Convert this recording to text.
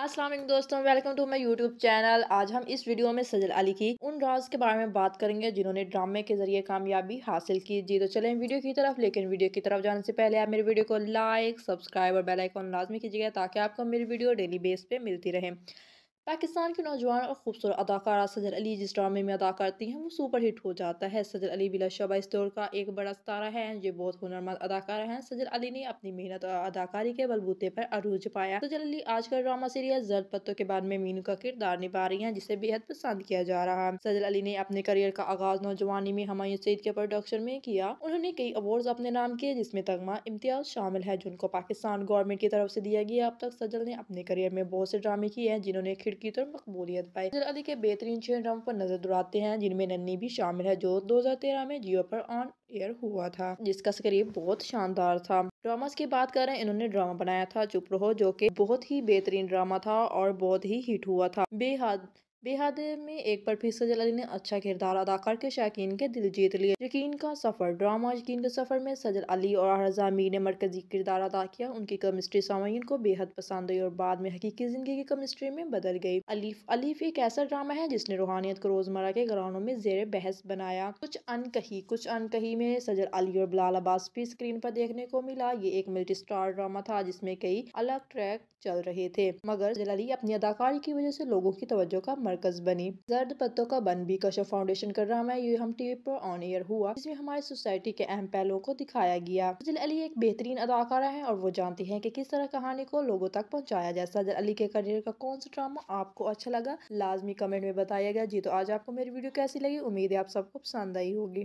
वालेकुम दोस्तों, welcome to my YouTube channel. आज हम इस वीडियो में सजल अली की उन राज के बारे में बात करेंगे जिन्होंने ड्रामे के ज़रिए कामयाबी हासिल की। जी तो चलें वीडियो की तरफ़, लेकिन वीडियो की तरफ़ जाने से पहले आप मेरे वीडियो को लाइक, सब्सक्राइब और बेल आइकन लाजमी कीजिएगा ताकि आपको मेरी वीडियो डेली बेस पे मिलती रहे। पाकिस्तान की नौजवान और खूबसूरत अदाकारा सजल अली, जिस ड्रामे में अदा करती हैं, वो सुपर हिट हो जाता है। सजल अली बिलाशबा इस दौर का एक बड़ा सितारा है। जो बहुत हुनरमंद अदाकारा हैं। सजल अली ने अपनी मेहनत और अदाकारी के बलबूते पर अरूज पाया। सजल अली आजकल ड्रामा सीरियल जर्द पत्तों के बाद में मीनू का किरदार निभा रही है, जिसे बेहद पसंद किया जा रहा है। सजल अली ने अपने करियर का आगाज़ नौजवानी में हमायूं सईद के प्रोडक्शन में किया। उन्होंने कई अवार्ड अपने नाम किए, जिसमें तगमा, इम्तियाज़ शामिल है, जिनको पाकिस्तान गवर्नमेंट की तरफ़ से दिया गया। अब तक सजल ने अपने करियर में बहुत से ड्रामे किए हैं, जिन्होंने खिड़की तो और मकबूलियत पाई। नज़र अली के बेहतरीन छह ड्रामों पर नज़र दुराते हैं, जिनमें नन्नी भी शामिल है, जो 2013 में जियो पर ऑन एयर हुआ था, जिसका स्क्रीप बहुत शानदार था। ड्रामास की बात करें, इन्होंने ड्रामा बनाया था चुप रहो, जो कि बहुत ही बेहतरीन ड्रामा था और बहुत ही हिट हुआ था। बेहद बेहद में एक बार फिर सजल अली ने अच्छा किरदार अदा करके शायकीन के दिल जीत लिया यकीन का सफ़र, ड्रामा, यकीन के सफ़र में सजल अली और हरजा मीर ने मरकजी किरदार अदा किया। उनकी केमिस्ट्री सामीन को बेहद पसंद आई और बाद में हकीकी ज़िंदगी की केमिस्ट्री में बदल गई। अलीफ अलीफ एक ऐसा ड्रामा है जिसने रूहानियत को रोज़मर्रा के घरानों में जेर बहस बनाया। कुछ अनकही कुछ अनकही में सजल अली और बिलाल अब्बास भी स्क्रीन पर देखने को मिला। ये एक मल्टी स्टार ड्रामा था जिसमें कई अलग ट्रैक चल रहे थे, मगर सजल अली अपनी अदाकारी की वजह से लोगों की तवज्जो का मरकज बनी। जर्द पत्तों का बन भी कशो फाउंडेशन का ड्रामा ये हम टीवी पर ऑन एयर हुआ। जिसमें हमारी सोसाइटी के अहम पहलुओं को दिखाया गया। सजल अली एक बेहतरीन अदाकारा है और वो जानती है की किस तरह कहानी को लोगों तक पहुँचाया जाए। सजल अली के करियर का कौन सा ड्रामा आपको अच्छा लगा? लाजमी कमेंट में बताया गया। जी तो आज आपको मेरी वीडियो कैसी लगी? उम्मीद है आप सबको पसंद आई होगी।